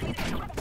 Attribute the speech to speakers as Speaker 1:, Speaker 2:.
Speaker 1: Come on.